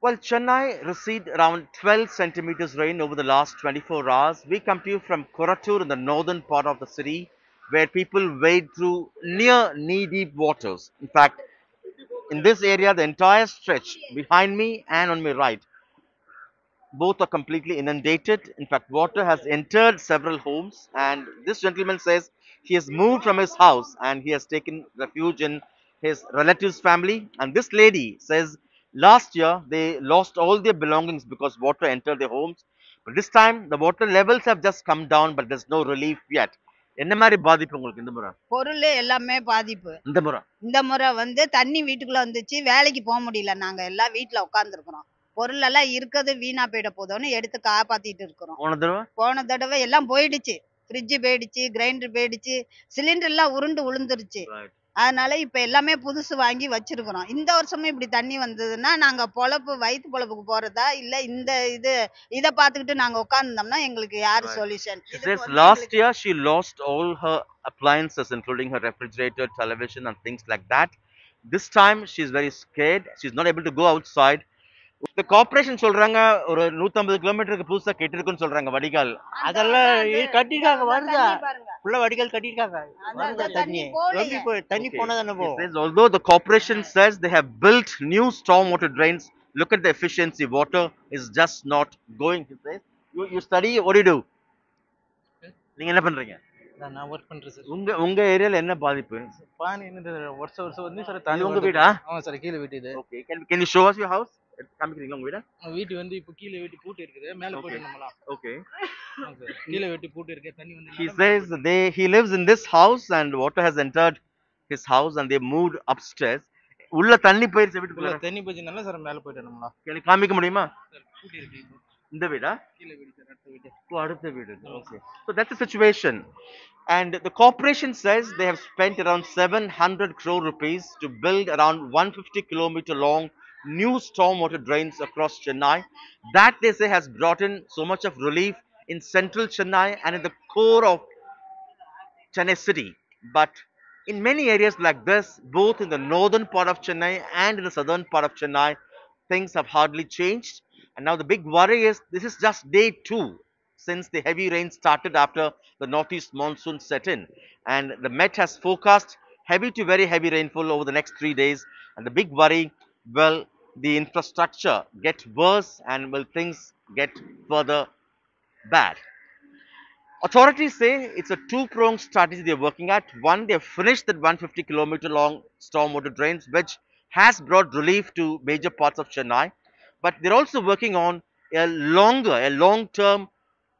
Well, Chennai received around 12 centimeters rain over the last 24 hours. We come to you from Korattur in the northern part of the city where people wade through near knee-deep waters. In fact, in this area, the entire stretch behind me and on my right, both are completely inundated. In fact, water has entered several homes and this gentleman says he has moved from his house and he has taken refuge in his relative's family. And this lady says last year they lost all their belongings because water entered their homes. But this time the water levels have just come down but there's no relief yet. என்ன மாதிரி பாதிப்பு உங்களுக்கு இந்த முறை? பொருள் எல்லாமே பாதிப்பு. இந்த முறை. இந்த முறை வந்து தண்ணி வீட்டுக்குள்ள வந்துச்சு வேலைக்கு போக முடியல. நாங்க எல்லாம் வீட்டுல உட்காந்துருக்குறோம் பொருள் எல்லாம் இருக்கிறது வீணா போயிட போதோன்னு எடுத்து காப்பாத்திட்டு இருக்கிறோம். போன தடவை? போன தடவை எல்லாம் போயிடுச்சு. ஃப்ரிட்ஜ் போயிடுச்சு கிரைண்டர் போயிடுச்சு சிலிண்டர் எல்லாம் உருண்டு விழுந்துருச்சு அதனால இப்ப எல்லாமே புதுசு வாங்கி வச்சிருக்கிறோம் இந்த வருஷமும் இப்படி தண்ணி வந்ததுன்னா நாங்க பொழப்பு வயிற்று பொழப்புக்கு போறதா இல்ல இந்த இது இத பாத்துக்கிட்டு நாங்க உட்கார்ந்தோம்னா எங்களுக்கு யாரு. Solution last year she lost all her appliances, including her refrigerator, television, and things like that. This time she's very scared. She's not able to go outside. The corporation சொல்றாங்க ஒரு 150 கிலோமீட்டருக்கு புதுசா கெட்டிருக்குன்னு சொல்றாங்க வடிகால். அதெல்லாம் கட்டிருக்காங்க வருதா? பாருங்க. உள்ள வடிகால் கட்டிருக்காங்க வருதா தண்ணி. எப்படி போய் தண்ணி. போனா தானே போகும் although the corporation says they have built new stormwater drains, look at the efficiency. Water is just not going. He says, you, you study, what do you do? நீங்க என்ன பண்றீங்க? நான் நான் ஒர்க் பண்றேன் சார் உங்க உங்க ஏரியால என்ன பாதிப்பு? பானி என்ன வருஷம் வருஷம் வந்து சார் உங்க. வீடா? ஆமா சார் கீழே வீட்டு இது. Okay can can you show us your house காமிக்கிறீங்களா உங்க வீடா வீட்டு வந்து இப்போ கீழே வீட்டு பூட்டு இருக்குது மேல Okay. போயிட்டு நம்மளாம் ஓகே ஆமா சார் கீழே வீட்டு பூட்டு இருக்கு தண்ணி வந்து he மேல says they he lives in this house and water has entered his house and they moved upstairs உள்ள தண்ணி போயிருச்சு உள்ள வீட்டுக்குள்ள தண்ணி போச்சுனால சார் மேல போயிட்டு நம்மளாம் எனக்கு காமிக்க முடியுமா சார் பூட்டி இருக்கு இப்போ. இந்த வீடா கீழே வீடு சார் அடுத்த வீடு ஓ, அடுத்த வீடு okay so that's the situation and the corporation says they have spent around 700 crore rupees to build around 150 kilometer long new stormwater drains across chennai that they say has brought in so much of relief in central chennai and in the core of chennai city but in many areas like this both in the northern part of chennai and in the southern part of chennai things have hardly changed and now the big worry is this is just day two since the heavy rain started after the northeast monsoon set in. And the Met has forecast heavy to very heavy rainfall over the next three days. And the big worry, will the infrastructure get worse and will things get further bad? Authorities say it's a two-pronged strategy they're working at. One, they've finished that 150 kilometer long stormwater drains, which has brought relief to major parts of Chennai. But they're also working on a longer, a long-term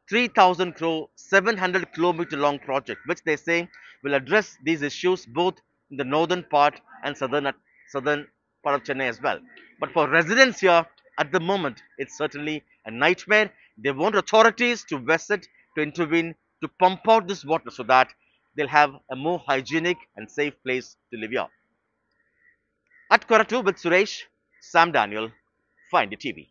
3000 crore, 700 kilometer long project, which they say will address these issues both in the northern part and southern, southern part of Chennai as well. But for residents here, at the moment, it's certainly a nightmare. They want authorities to visit, to intervene, to pump out this water so that they'll have a more hygienic and safe place to live here. At Korattur with Suresh, Sam Daniel, NDTV.